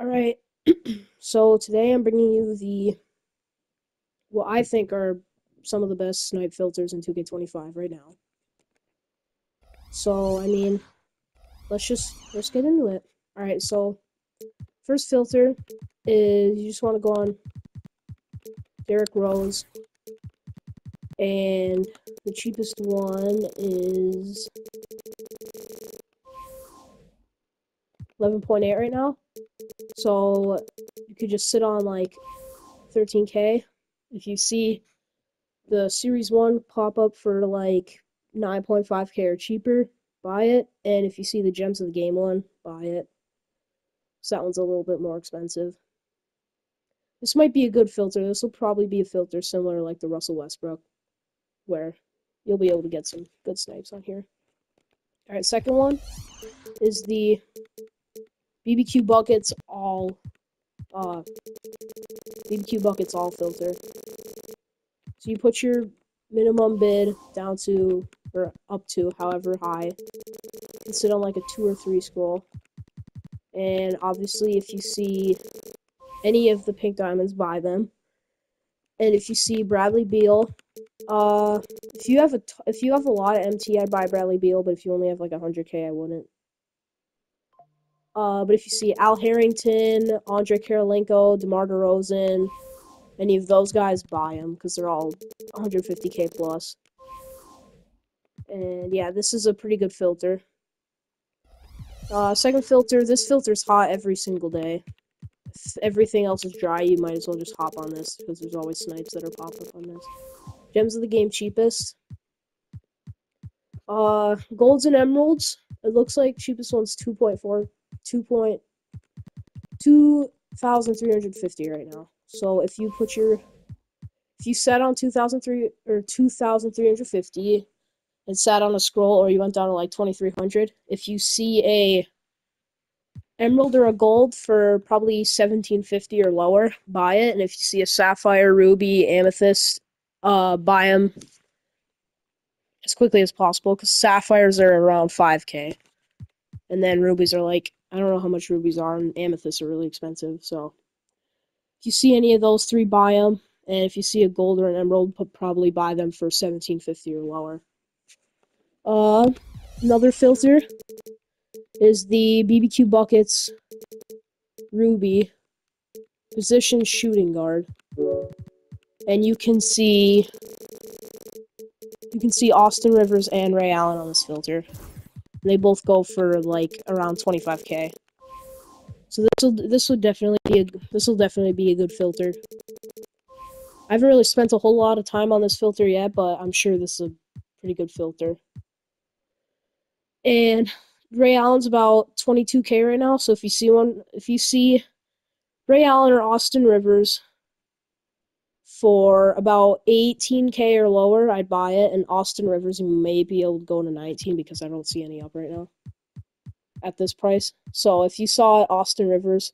All right. so today I'm bringing you the what I think are some of the best snipe filters in 2K25 right now. So, I mean, let's just let's get into it. All right, so first filter is you just want to go on Derrick Rose and the cheapest one is 11.8 right now. So you could just sit on like 13k. If you see the Series 1 pop up for like 9.5k or cheaper, buy it. And if you see the Gems of the Game one, buy it. So that one's a little bit more expensive. This might be a good filter. This will probably be a filter similar like the Russell Westbrook, where you'll be able to get some good snipes on here. Alright, second one is the BBQ buckets all uh BBQ buckets all filter. So you put your minimum bid down to or up to however high and sit on like a two or three scroll. And obviously if you see any of the pink diamonds, buy them. And if you see Bradley Beal, uh, if you have a if you have a lot of MT, I'd buy Bradley Beal. But if you only have like 100k, I wouldn't. Uh, but if you see Al Harrington, Andre Kirilenko, DeMar DeRozan, any of those guys, buy them because they're all 150k plus. And yeah, this is a pretty good filter. Uh, second filter, this filter's hot every single day. If everything else is dry, you might as well just hop on this because there's always snipes that are popping up on this. Gems of the game cheapest. Uh, golds and emeralds. It looks like cheapest one's 2.4 two point two thousand three hundred fifty right now. So if you put your if you set on two thousand three or two thousand three hundred fifty and sat on a scroll or you went down to like twenty three hundred, if you see a emerald or a gold for probably seventeen fifty or lower, buy it. And if you see a sapphire, ruby, amethyst, uh, buy them as quickly as possible because sapphires are around five k, and then rubies are like I don't know how much rubies are, and amethysts are really expensive. So if you see any of those three, buy them. And if you see a gold or an emerald, probably buy them for seventeen fifty or lower. Uh, another filter is the BBQ buckets ruby position shooting guard, and you can see you can see Austin Rivers and Ray Allen on this filter. They both go for like around 25k. So this will this will definitely be a this will definitely be a good filter. I haven't really spent a whole lot of time on this filter yet, but I'm sure this is a pretty good filter. And Ray Allen's about 22k right now, so if you see one, if you see Ray Allen or Austin Rivers for about 18k or lower, I'd buy it. And Austin Rivers may be able to go to 19 because I don't see any up right now at this price. So if you saw Austin Rivers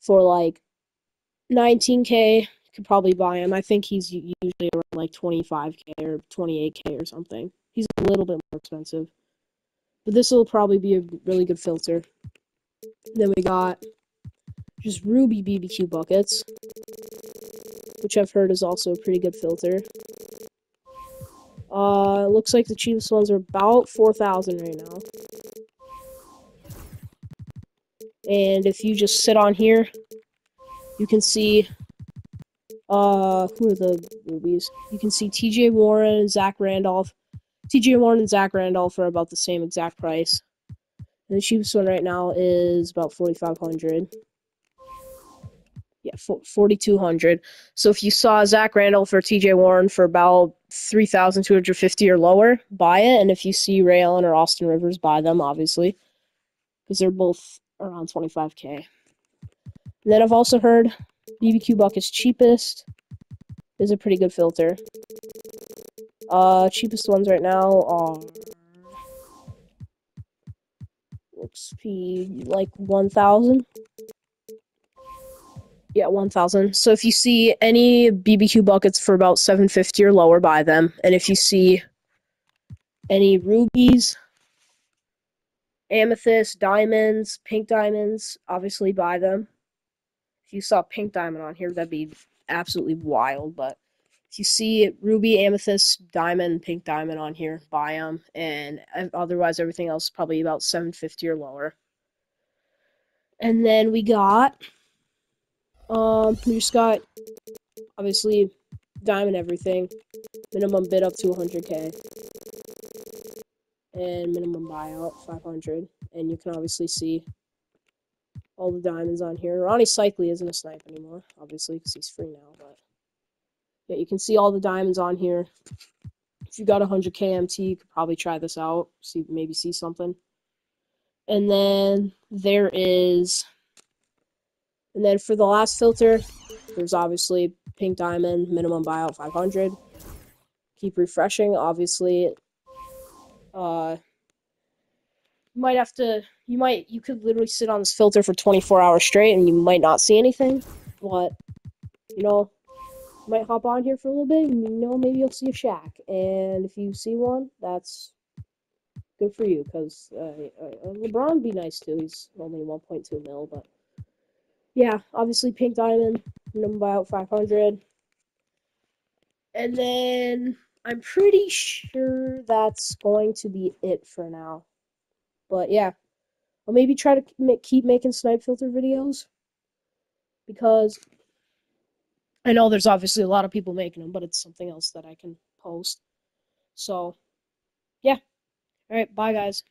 for like 19k, you could probably buy him. I think he's usually around like 25k or 28k or something. He's a little bit more expensive. But this will probably be a really good filter. Then we got just Ruby BBQ buckets which I've heard is also a pretty good filter. Uh, looks like the cheapest ones are about 4,000 right now. And if you just sit on here, you can see, uh, who are the rubies? You can see TJ Warren and Zach Randolph. TJ Warren and Zach Randolph are about the same exact price. And the cheapest one right now is about 4,500 yeah, 4,200. So if you saw Zach Randolph or TJ Warren for about 3,250 or lower, buy it. And if you see Ray Allen or Austin Rivers, buy them, obviously, because they're both around 25k. And then I've also heard BBQ Bucket's cheapest is a pretty good filter. Uh, cheapest ones right now are looks be like 1,000 yeah, 1000. So if you see any BBQ buckets for about 750 or lower, buy them. And if you see any rubies amethyst, diamonds, pink diamonds, obviously buy them. If you saw pink diamond on here, that'd be absolutely wild. But if you see ruby, amethyst, diamond, pink diamond on here, buy them. And otherwise, everything else probably about 750 or lower. And then we got, um, we just got, obviously, diamond everything. Minimum bid up to 100k. And minimum buyout 500. And you can obviously see all the diamonds on here. Rony Seikaly isn't a snipe anymore, obviously, because he's free now. But yeah, you can see all the diamonds on here. If you got 100k MT, you could probably try this out. See, maybe see something. And then there is, and then for the last filter, there's obviously pink diamond, minimum buyout 500. Keep refreshing, obviously. Uh, you might have to, you might, you could literally sit on this filter for 24 hours straight and you might not see anything. But, you know, you might hop on here for a little bit and, you know, maybe you'll see a Shaq. And if you see one, that's good for you because uh, uh, LeBron be nice too. He's only 1.2 mil, but yeah, obviously pink diamond, number buyout 500. And then I'm pretty sure that's going to be it for now. But yeah, I'll maybe try to keep making snipe filter videos because I know there's obviously a lot of people making them, but it's something else that I can post. So, yeah. All right, bye guys.